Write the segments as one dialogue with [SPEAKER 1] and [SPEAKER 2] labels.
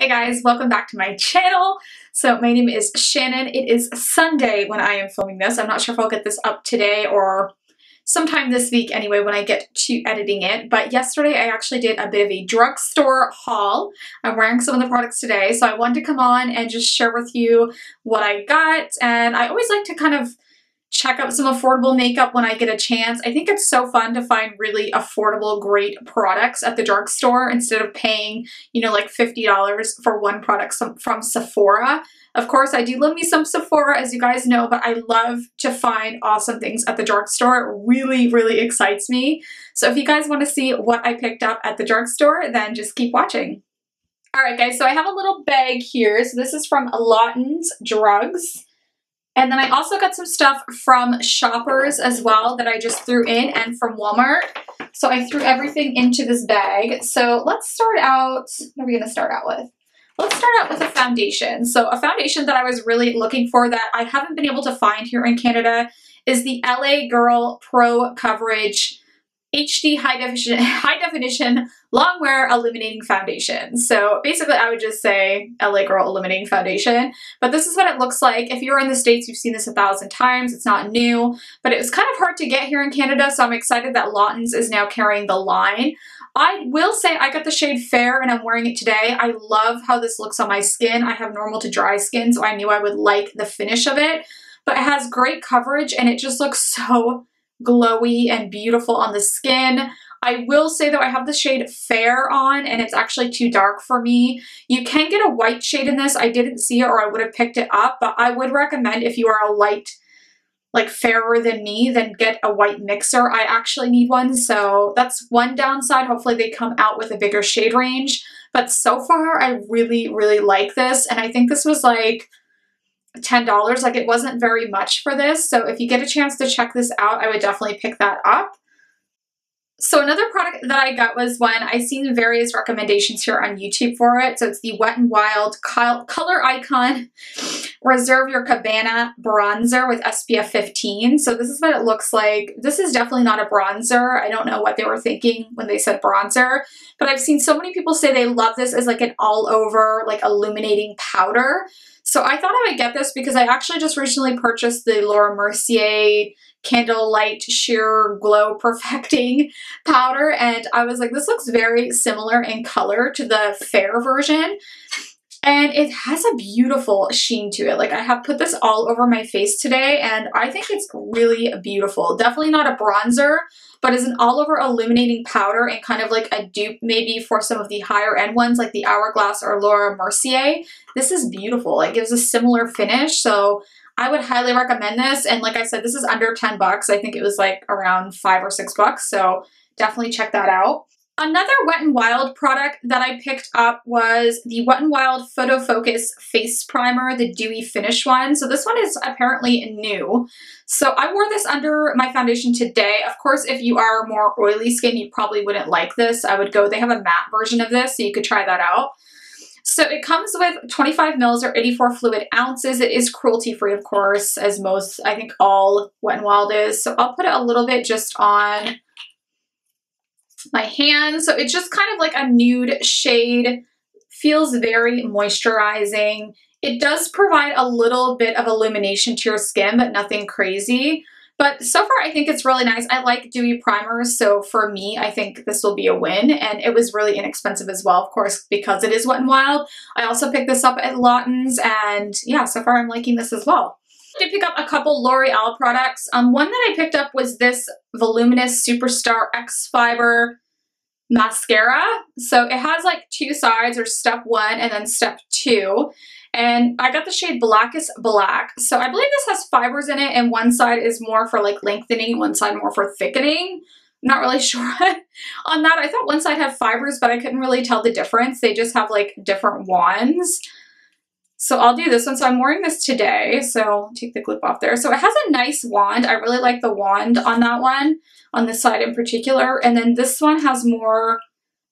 [SPEAKER 1] Hey guys, welcome back to my channel. So my name is Shannon. It is Sunday when I am filming this. I'm not sure if I'll get this up today or sometime this week anyway when I get to editing it. But yesterday I actually did a bit of a drugstore haul. I'm wearing some of the products today, so I wanted to come on and just share with you what I got. And I always like to kind of check out some affordable makeup when I get a chance. I think it's so fun to find really affordable, great products at the drugstore instead of paying, you know, like $50 for one product from Sephora. Of course, I do love me some Sephora, as you guys know, but I love to find awesome things at the drugstore. It really, really excites me. So if you guys want to see what I picked up at the drugstore, then just keep watching. All right, guys, so I have a little bag here. So this is from Lawton's Drugs. And then I also got some stuff from Shoppers as well that I just threw in and from Walmart. So I threw everything into this bag. So let's start out, what are we going to start out with? Let's start out with a foundation. So a foundation that I was really looking for that I haven't been able to find here in Canada is the LA Girl Pro Coverage HD high definition, high definition long wear illuminating foundation. So basically I would just say LA Girl illuminating foundation, but this is what it looks like. If you're in the States, you've seen this a thousand times. It's not new, but it was kind of hard to get here in Canada. So I'm excited that Lawton's is now carrying the line. I will say I got the shade Fair and I'm wearing it today. I love how this looks on my skin. I have normal to dry skin, so I knew I would like the finish of it, but it has great coverage and it just looks so glowy and beautiful on the skin. I will say though I have the shade Fair on and it's actually too dark for me. You can get a white shade in this. I didn't see it or I would have picked it up, but I would recommend if you are a light like fairer than me, then get a white mixer. I actually need one, so that's one downside. Hopefully they come out with a bigger shade range. But so far, I really, really like this. And I think this was like $10. Like it wasn't very much for this. So if you get a chance to check this out, I would definitely pick that up. So another product that I got was one, I've seen various recommendations here on YouTube for it. So it's the Wet n Wild Color Icon Reserve Your Cabana Bronzer with SPF 15. So this is what it looks like. This is definitely not a bronzer. I don't know what they were thinking when they said bronzer, but I've seen so many people say they love this as like an all over like illuminating powder. So I thought I would get this because I actually just recently purchased the Laura Mercier Candlelight Sheer Glow Perfecting Powder and I was like, this looks very similar in color to the fair version. And it has a beautiful sheen to it. Like I have put this all over my face today and I think it's really beautiful. Definitely not a bronzer, but is an all over illuminating powder and kind of like a dupe maybe for some of the higher end ones like the Hourglass or Laura Mercier. This is beautiful. It gives a similar finish. So I would highly recommend this. And like I said, this is under 10 bucks. I think it was like around five or six bucks. So definitely check that out. Another Wet n Wild product that I picked up was the Wet n Wild Photo Focus Face Primer, the Dewy Finish one. So this one is apparently new. So I wore this under my foundation today. Of course, if you are more oily skin, you probably wouldn't like this. I would go, they have a matte version of this, so you could try that out. So it comes with 25 mils or 84 fluid ounces. It is cruelty free, of course, as most, I think all Wet n Wild is. So I'll put a little bit just on my hands. So it's just kind of like a nude shade. Feels very moisturizing. It does provide a little bit of illumination to your skin, but nothing crazy. But so far, I think it's really nice. I like dewy primers, so for me, I think this will be a win. And it was really inexpensive as well, of course, because it is Wet n Wild. I also picked this up at Lawton's, and yeah, so far I'm liking this as well did pick up a couple L'Oreal products. Um, one that I picked up was this Voluminous Superstar X Fiber mascara. So it has like two sides or step one and then step two. And I got the shade Blackest Black. So I believe this has fibers in it and one side is more for like lengthening, one side more for thickening. Not really sure on that. I thought one side had fibers, but I couldn't really tell the difference. They just have like different wands. So I'll do this one. So I'm wearing this today. So take the clip off there. So it has a nice wand. I really like the wand on that one, on this side in particular. And then this one has more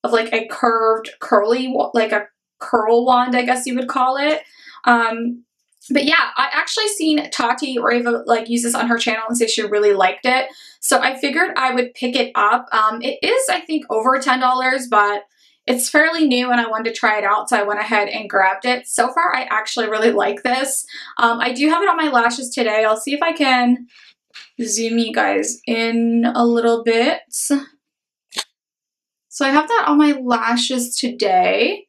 [SPEAKER 1] of like a curved, curly, like a curl wand, I guess you would call it. Um, but yeah, I actually seen Tati Rava like use this on her channel and say she really liked it. So I figured I would pick it up. Um, it is, I think, over $10, but It's fairly new and I wanted to try it out, so I went ahead and grabbed it. So far, I actually really like this. Um, I do have it on my lashes today. I'll see if I can zoom you guys in a little bit. So I have that on my lashes today.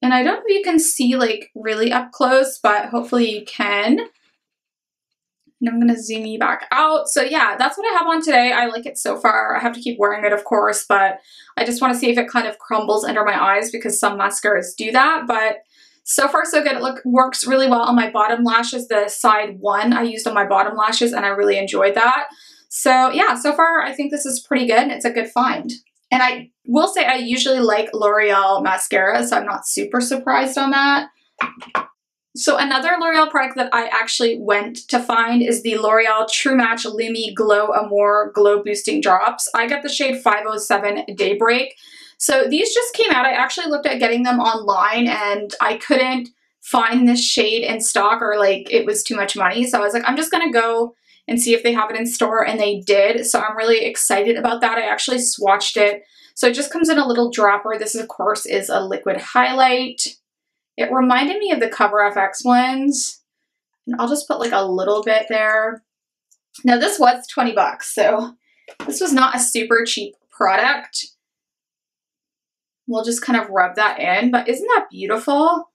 [SPEAKER 1] And I don't know if you can see like really up close, but hopefully you can. And I'm to zoom you back out. So yeah, that's what I have on today. I like it so far. I have to keep wearing it, of course, but I just want to see if it kind of crumbles under my eyes because some mascaras do that. But so far so good. It look works really well on my bottom lashes. The side one I used on my bottom lashes and I really enjoyed that. So yeah, so far I think this is pretty good. And it's a good find. And I will say I usually like L'Oreal mascara, so I'm not super surprised on that. So another L'Oreal product that I actually went to find is the L'Oreal True Match Lumi Glow Amour Glow Boosting Drops. I got the shade 507 Daybreak. So these just came out. I actually looked at getting them online and I couldn't find this shade in stock or like it was too much money. So I was like, I'm just gonna go and see if they have it in store and they did. So I'm really excited about that. I actually swatched it. So it just comes in a little dropper. This of course is a liquid highlight. It reminded me of the Cover FX ones. And I'll just put like a little bit there. Now this was 20 bucks, so this was not a super cheap product. We'll just kind of rub that in, but isn't that beautiful?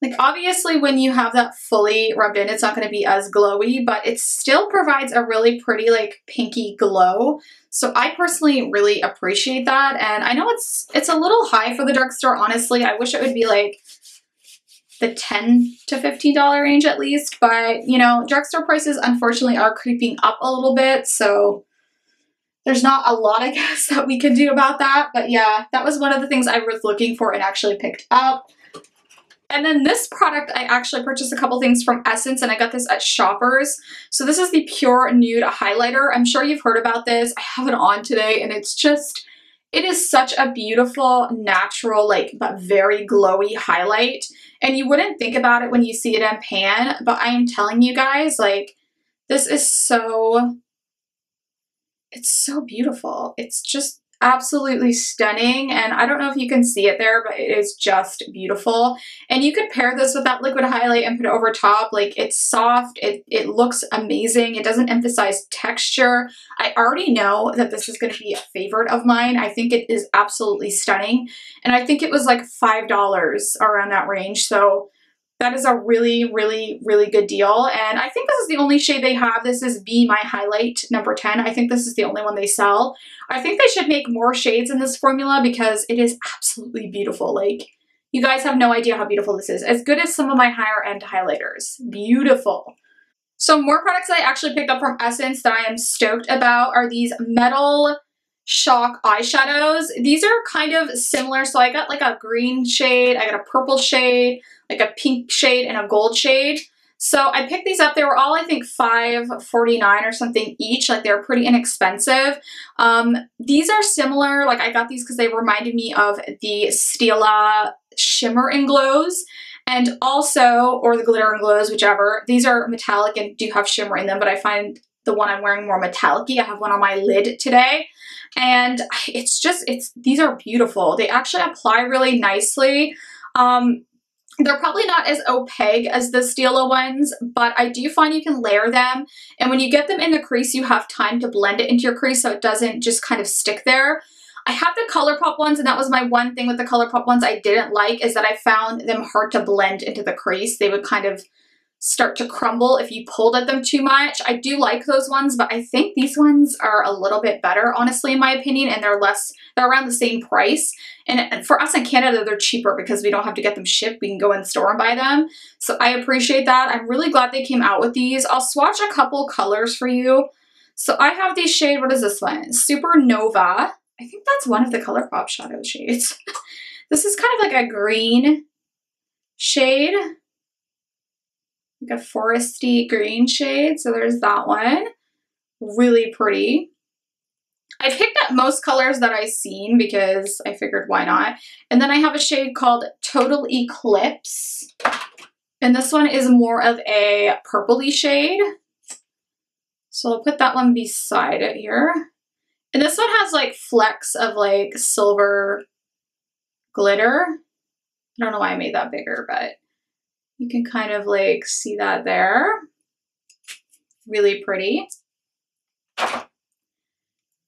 [SPEAKER 1] Like obviously when you have that fully rubbed in, it's not going to be as glowy, but it still provides a really pretty like pinky glow. So I personally really appreciate that. And I know it's it's a little high for the drugstore, honestly. I wish it would be like the 10 to $15 range at least, but you know, drugstore prices unfortunately are creeping up a little bit, so there's not a lot, I guess, that we can do about that, but yeah, that was one of the things I was looking for and actually picked up. And then this product, I actually purchased a couple things from Essence and I got this at Shoppers. So this is the Pure Nude Highlighter. I'm sure you've heard about this. I have it on today and it's just, it is such a beautiful, natural, like, but very glowy highlight. And you wouldn't think about it when you see it in pan, but I am telling you guys, like, this is so, it's so beautiful. It's just absolutely stunning and I don't know if you can see it there but it is just beautiful. And you could pair this with that liquid highlight and put it over top. Like it's soft it, it looks amazing it doesn't emphasize texture. I already know that this is going to be a favorite of mine. I think it is absolutely stunning and I think it was like five dollars around that range so that is a really, really, really good deal. And I think this is the only shade they have. This is Be My Highlight number 10. I think this is the only one they sell. I think they should make more shades in this formula because it is absolutely beautiful. Like, you guys have no idea how beautiful this is. As good as some of my higher end highlighters. Beautiful. So more products I actually picked up from Essence that I am stoked about are these metal shock eyeshadows. These are kind of similar. So I got like a green shade, I got a purple shade, like a pink shade and a gold shade. So I picked these up. They were all, I think, $5.49 or something each. Like, they were pretty inexpensive. Um, these are similar. Like, I got these because they reminded me of the Stila Shimmer and Glows. And also, or the Glitter and Glows, whichever. These are metallic and do have shimmer in them, but I find the one I'm wearing more metallic -y. I have one on my lid today. And it's just, it's these are beautiful. They actually apply really nicely. Um, they're probably not as opaque as the Stila ones, but I do find you can layer them. And when you get them in the crease, you have time to blend it into your crease so it doesn't just kind of stick there. I have the ColourPop ones, and that was my one thing with the ColourPop ones I didn't like, is that I found them hard to blend into the crease. They would kind of start to crumble if you pulled at them too much. I do like those ones, but I think these ones are a little bit better, honestly, in my opinion, and they're less, they're around the same price. And for us in Canada, they're cheaper because we don't have to get them shipped. We can go in the store and buy them. So I appreciate that. I'm really glad they came out with these. I'll swatch a couple colors for you. So I have these shade, what is this one? Supernova. I think that's one of the ColourPop shadow shades. this is kind of like a green shade like a foresty green shade. So there's that one. Really pretty. I picked up most colors that I've seen because I figured why not. And then I have a shade called Total Eclipse. And this one is more of a purpley shade. So I'll put that one beside it here. And this one has like flecks of like silver glitter. I don't know why I made that bigger, but you can kind of like see that there. Really pretty.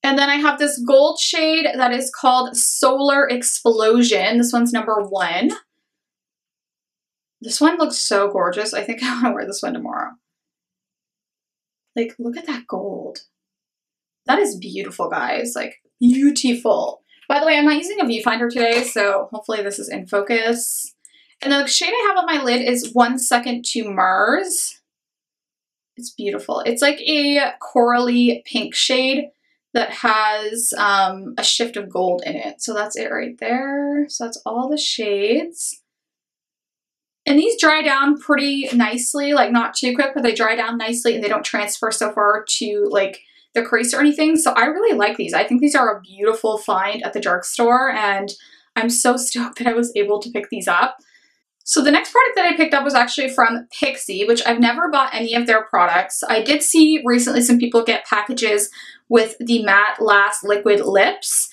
[SPEAKER 1] And then I have this gold shade that is called Solar Explosion. This one's number one. This one looks so gorgeous. I think I want to wear this one tomorrow. Like, look at that gold. That is beautiful, guys. Like, beautiful. By the way, I'm not using a viewfinder today, so hopefully this is in focus. And the shade I have on my lid is One Second to Mars. It's beautiful. It's like a corally pink shade that has um, a shift of gold in it. So that's it right there. So that's all the shades. And these dry down pretty nicely, like not too quick, but they dry down nicely and they don't transfer so far to like the crease or anything. So I really like these. I think these are a beautiful find at the drugstore and I'm so stoked that I was able to pick these up. So the next product that I picked up was actually from Pixi, which I've never bought any of their products. I did see recently some people get packages with the Matte Last Liquid Lips.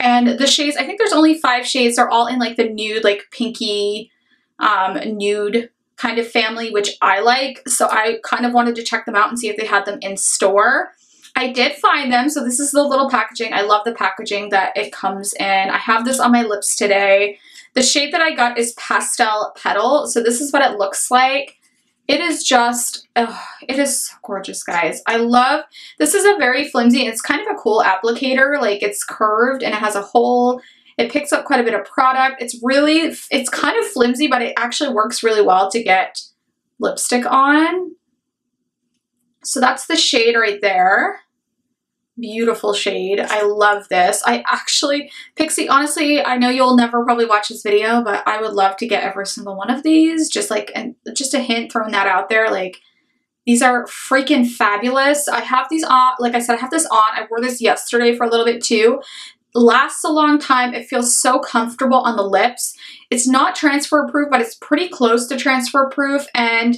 [SPEAKER 1] And the shades, I think there's only five shades. They're all in like the nude, like pinky, um, nude kind of family, which I like. So I kind of wanted to check them out and see if they had them in store. I did find them. So this is the little packaging. I love the packaging that it comes in. I have this on my lips today. The shade that I got is Pastel Petal. So this is what it looks like. It is just, oh, it is so gorgeous, guys. I love, this is a very flimsy, it's kind of a cool applicator. Like it's curved and it has a hole. It picks up quite a bit of product. It's really, it's kind of flimsy, but it actually works really well to get lipstick on. So that's the shade right there beautiful shade. I love this. I actually, Pixi, honestly, I know you'll never probably watch this video, but I would love to get every single one of these. Just like, and just a hint throwing that out there, like, these are freaking fabulous. I have these on, like I said, I have this on. I wore this yesterday for a little bit too. Lasts a long time. It feels so comfortable on the lips. It's not transfer proof, but it's pretty close to transfer proof. And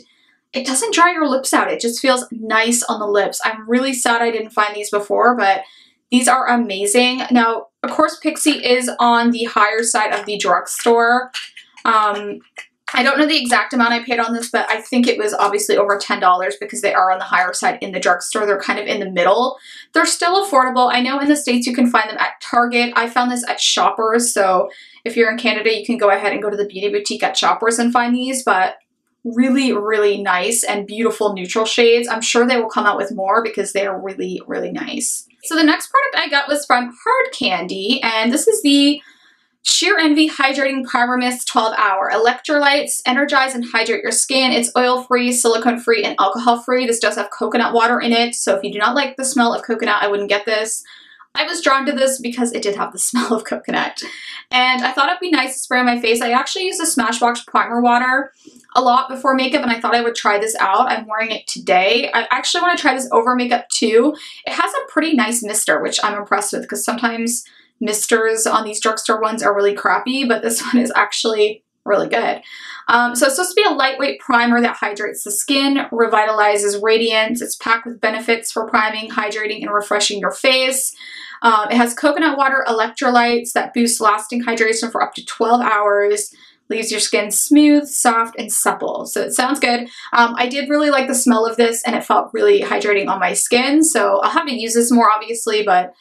[SPEAKER 1] it doesn't dry your lips out. It just feels nice on the lips. I'm really sad I didn't find these before, but these are amazing. Now, of course, Pixi is on the higher side of the drugstore. Um, I don't know the exact amount I paid on this, but I think it was obviously over $10 because they are on the higher side in the drugstore. They're kind of in the middle. They're still affordable. I know in the States you can find them at Target. I found this at Shoppers, so if you're in Canada, you can go ahead and go to the Beauty Boutique at Shoppers and find these, but really, really nice and beautiful neutral shades. I'm sure they will come out with more because they are really, really nice. So the next product I got was from Hard Candy, and this is the Sheer Envy Hydrating Primer Mist 12 Hour. Electrolytes, energize and hydrate your skin. It's oil-free, silicone-free, and alcohol-free. This does have coconut water in it, so if you do not like the smell of coconut, I wouldn't get this. I was drawn to this because it did have the smell of coconut. And I thought it'd be nice to spray on my face. I actually use the Smashbox Primer Water a lot before makeup and I thought I would try this out. I'm wearing it today. I actually want to try this over makeup too. It has a pretty nice mister, which I'm impressed with because sometimes misters on these drugstore ones are really crappy, but this one is actually really good. Um, so it's supposed to be a lightweight primer that hydrates the skin, revitalizes radiance. It's packed with benefits for priming, hydrating, and refreshing your face. Um, it has coconut water electrolytes that boost lasting hydration for up to 12 hours leaves your skin smooth, soft, and supple. So it sounds good. Um, I did really like the smell of this and it felt really hydrating on my skin. So I'll have to use this more obviously, but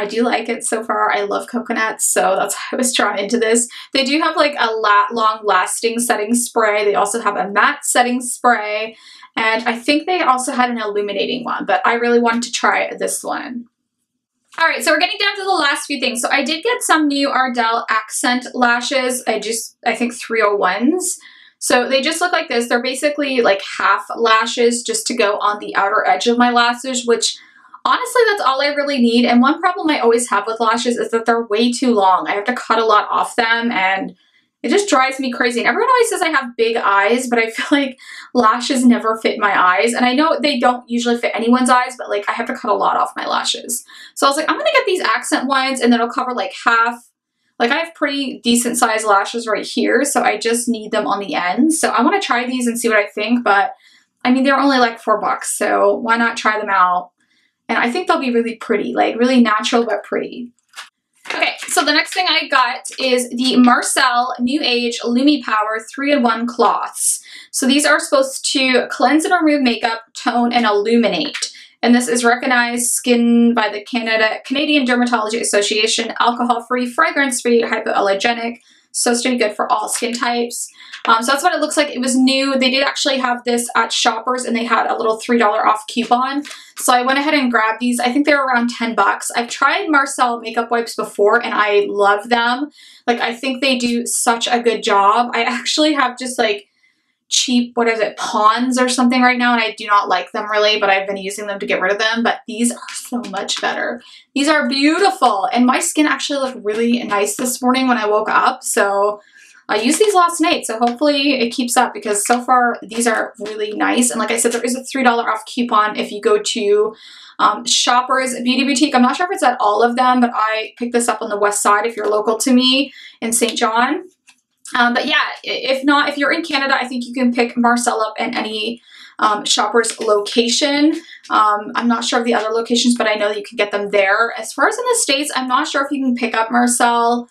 [SPEAKER 1] I do like it so far. I love coconuts, so that's why I was drawn into this. They do have like a lat long lasting setting spray. They also have a matte setting spray. And I think they also had an illuminating one, but I really wanted to try this one. All right, so we're getting down to the last few things. So I did get some new Ardell Accent lashes. I just, I think 301s. So they just look like this. They're basically like half lashes just to go on the outer edge of my lashes, which honestly, that's all I really need. And one problem I always have with lashes is that they're way too long. I have to cut a lot off them and it just drives me crazy. And everyone always says I have big eyes, but I feel like lashes never fit my eyes. And I know they don't usually fit anyone's eyes, but like I have to cut a lot off my lashes. So I was like, I'm gonna get these accent ones and that'll cover like half. Like I have pretty decent sized lashes right here, so I just need them on the ends. So I wanna try these and see what I think, but I mean, they're only like four bucks, so why not try them out? And I think they'll be really pretty, like really natural but pretty. Okay, So the next thing I got is the Marcelle New Age Lumi Power 3-in-1 cloths. So these are supposed to cleanse and remove makeup, tone, and illuminate. And this is recognized skin by the Canada Canadian Dermatology Association, alcohol-free, fragrance-free, hypoallergenic, so stay good for all skin types. Um, so that's what it looks like. It was new. They did actually have this at Shoppers and they had a little $3 off coupon. So I went ahead and grabbed these. I think they're around 10 bucks. I've tried Marcelle makeup wipes before and I love them. Like I think they do such a good job. I actually have just like cheap, what is it, Pond's or something right now, and I do not like them really, but I've been using them to get rid of them, but these are so much better. These are beautiful, and my skin actually looked really nice this morning when I woke up, so I used these last night, so hopefully it keeps up because so far these are really nice. And like I said, there is a $3 off coupon if you go to um, Shoppers Beauty Boutique. I'm not sure if it's at all of them, but I picked this up on the west side if you're local to me in St. John. Um, but yeah, if not, if you're in Canada, I think you can pick Marcelle up in any um, shopper's location. Um, I'm not sure of the other locations, but I know you can get them there. As far as in the States, I'm not sure if you can pick up Marcelle.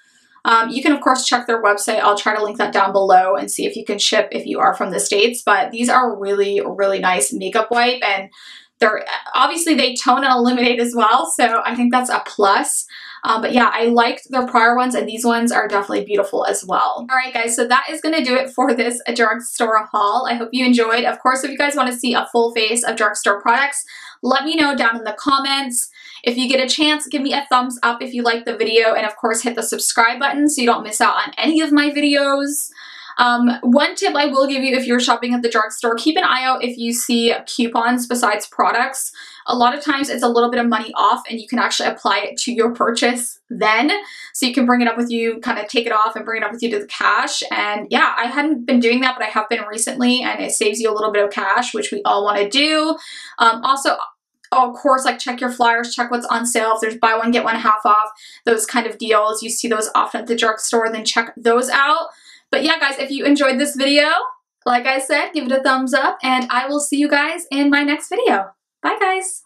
[SPEAKER 1] Um, you can, of course, check their website. I'll try to link that down below and see if you can ship if you are from the States. But these are really, really nice makeup wipe. And they're obviously they tone and illuminate as well. So I think that's a plus. Um, but yeah, I liked their prior ones and these ones are definitely beautiful as well. All right, guys, so that is going to do it for this drugstore haul. I hope you enjoyed. Of course, if you guys want to see a full face of drugstore products, let me know down in the comments. If you get a chance, give me a thumbs up if you like the video and of course hit the subscribe button so you don't miss out on any of my videos. Um, one tip I will give you if you're shopping at the drugstore, keep an eye out if you see coupons besides products. A lot of times it's a little bit of money off and you can actually apply it to your purchase then. So you can bring it up with you, kind of take it off and bring it up with you to the cash. And yeah, I hadn't been doing that, but I have been recently and it saves you a little bit of cash, which we all want to do. Um, also, Oh, of course, like check your flyers, check what's on sale. If there's buy one, get one half off, those kind of deals. You see those often at the drugstore, then check those out. But yeah, guys, if you enjoyed this video, like I said, give it a thumbs up, and I will see you guys in my next video. Bye, guys.